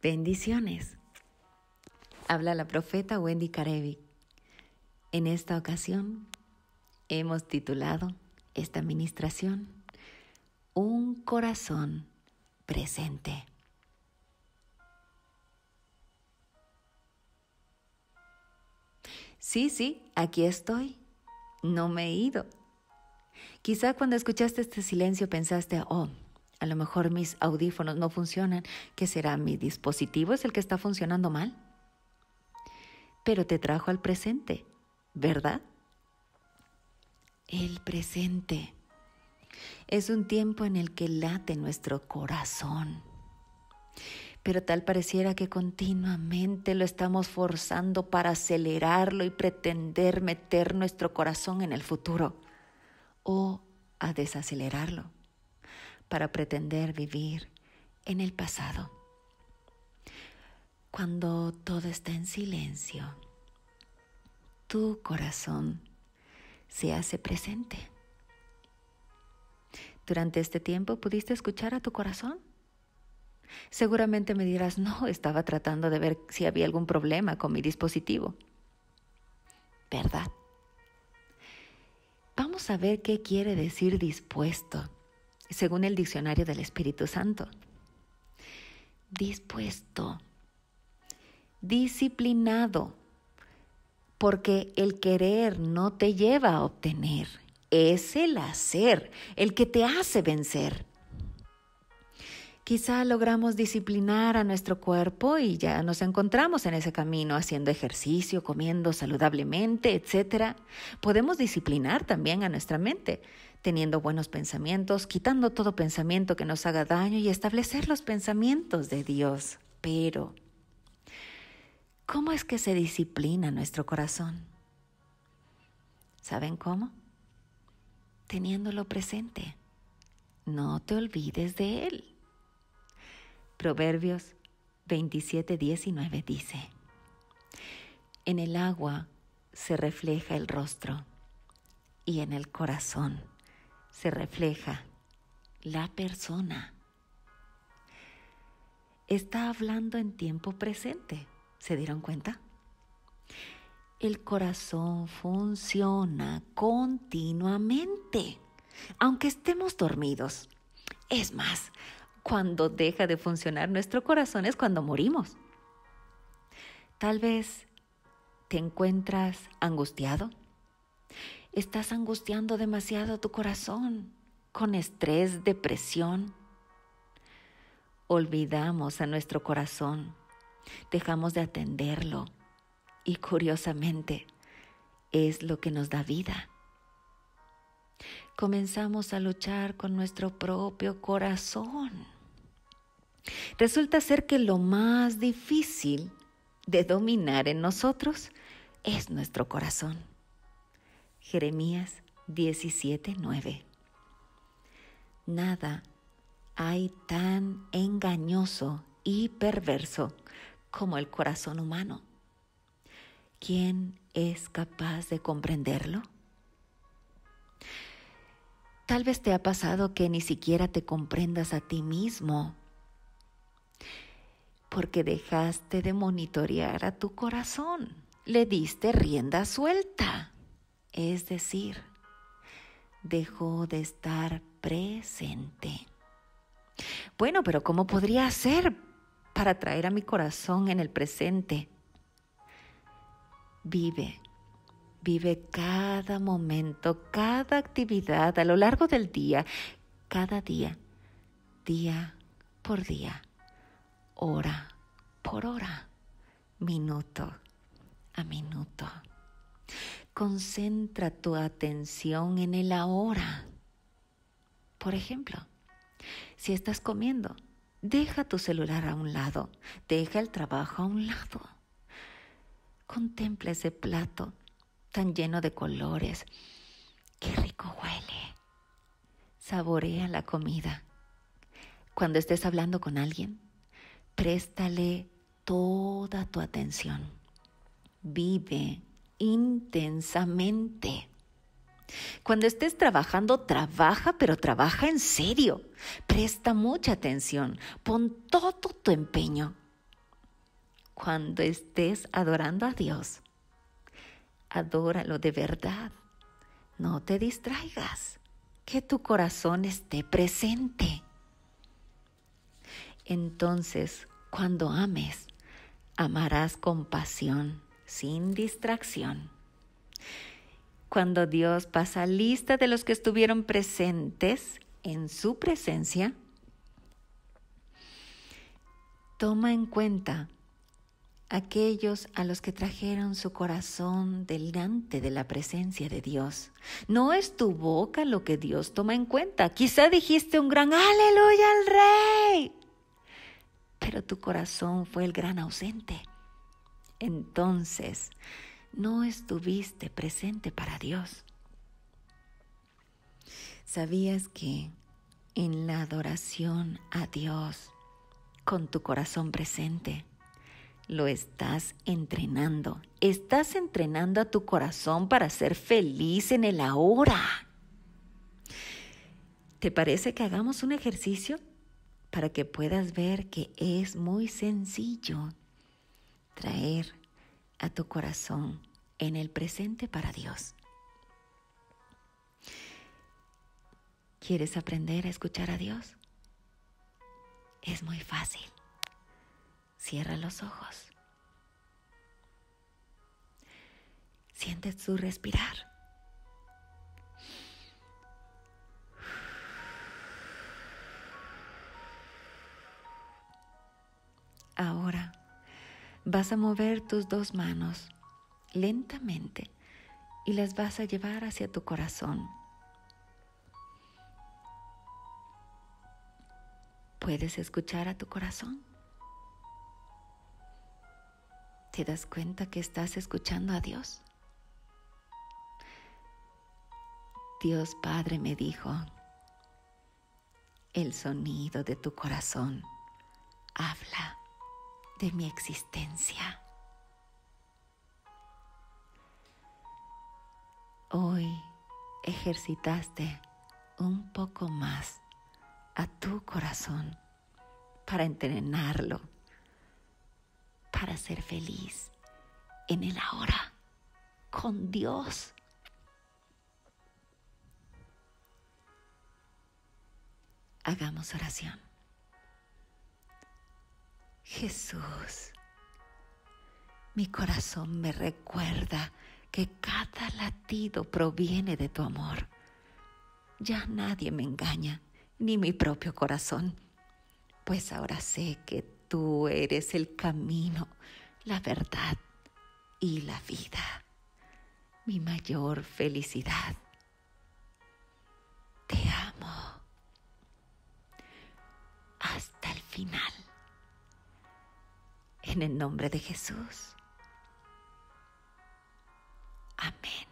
Bendiciones. Habla la profeta Wendy Karevi. En esta ocasión hemos titulado esta administración Un corazón presente. Sí, sí, aquí estoy. No me he ido. Quizá cuando escuchaste este silencio pensaste, oh, a lo mejor mis audífonos no funcionan. ¿Qué será? ¿Mi dispositivo es el que está funcionando mal? Pero te trajo al presente, ¿verdad? El presente es un tiempo en el que late nuestro corazón. Pero tal pareciera que continuamente lo estamos forzando para acelerarlo y pretender meter nuestro corazón en el futuro o a desacelerarlo para pretender vivir en el pasado. Cuando todo está en silencio, tu corazón se hace presente. Durante este tiempo pudiste escuchar a tu corazón. Seguramente me dirás, no, estaba tratando de ver si había algún problema con mi dispositivo. ¿Verdad? Vamos a ver qué quiere decir dispuesto según el diccionario del Espíritu Santo. Dispuesto, disciplinado, porque el querer no te lleva a obtener, es el hacer el que te hace vencer. Quizá logramos disciplinar a nuestro cuerpo y ya nos encontramos en ese camino haciendo ejercicio, comiendo saludablemente, etc. Podemos disciplinar también a nuestra mente, teniendo buenos pensamientos, quitando todo pensamiento que nos haga daño y establecer los pensamientos de Dios. Pero, ¿cómo es que se disciplina nuestro corazón? ¿Saben cómo? Teniéndolo presente. No te olvides de Él. Proverbios 27, 19 dice, En el agua se refleja el rostro y en el corazón se refleja la persona. Está hablando en tiempo presente, ¿se dieron cuenta? El corazón funciona continuamente, aunque estemos dormidos. Es más, cuando deja de funcionar nuestro corazón es cuando morimos. Tal vez te encuentras angustiado. Estás angustiando demasiado tu corazón con estrés, depresión. Olvidamos a nuestro corazón, dejamos de atenderlo y curiosamente es lo que nos da vida comenzamos a luchar con nuestro propio corazón. Resulta ser que lo más difícil de dominar en nosotros es nuestro corazón. Jeremías 17:9. Nada hay tan engañoso y perverso como el corazón humano. ¿Quién es capaz de comprenderlo? Tal vez te ha pasado que ni siquiera te comprendas a ti mismo porque dejaste de monitorear a tu corazón, le diste rienda suelta, es decir, dejó de estar presente. Bueno, pero ¿cómo podría hacer para traer a mi corazón en el presente? Vive, vive cada momento, cada actividad a lo largo del día, cada día, día por día hora por hora, minuto a minuto. Concentra tu atención en el ahora. Por ejemplo, si estás comiendo, deja tu celular a un lado, deja el trabajo a un lado. Contempla ese plato tan lleno de colores. Qué rico huele. Saborea la comida. Cuando estés hablando con alguien, Préstale toda tu atención. Vive intensamente. Cuando estés trabajando, trabaja, pero trabaja en serio. Presta mucha atención. Pon todo tu empeño. cuando estés adorando a Dios, adóralo de verdad. No te distraigas. Que tu corazón esté presente. Entonces, cuando ames, amarás con pasión, sin distracción. Cuando Dios pasa lista de los que estuvieron presentes en su presencia, toma en cuenta aquellos a los que trajeron su corazón delante de la presencia de Dios. No es tu boca lo que Dios toma en cuenta. Quizá dijiste un gran aleluya al rey, pero tu corazón fue el gran ausente. Entonces, no estuviste presente para Dios. ¿Sabías que en la adoración a Dios, con tu corazón presente, lo estás entrenando. Estás entrenando a tu corazón para ser feliz en el ahora. ¿Te parece que hagamos un ejercicio para que puedas ver que es muy sencillo traer a tu corazón en el presente para Dios? ¿Quieres aprender a escuchar a Dios? Es muy fácil. Cierra los ojos. Siente su respirar. Ahora vas a mover tus dos manos lentamente y las vas a llevar hacia tu corazón. ¿Puedes escuchar a tu corazón? ¿Te das cuenta que estás escuchando a Dios? Dios Padre me dijo, el sonido de tu corazón habla de mi existencia. Hoy ejercitaste un poco más a tu corazón para entrenarlo para ser feliz en el ahora con Dios. Hagamos oración. Jesús, mi corazón me recuerda que cada latido proviene de tu amor. Ya nadie me engaña, ni mi propio corazón, pues ahora sé que tú eres el camino, la verdad y la vida, mi mayor felicidad. Te amo hasta el final. En el nombre de Jesús. Amén.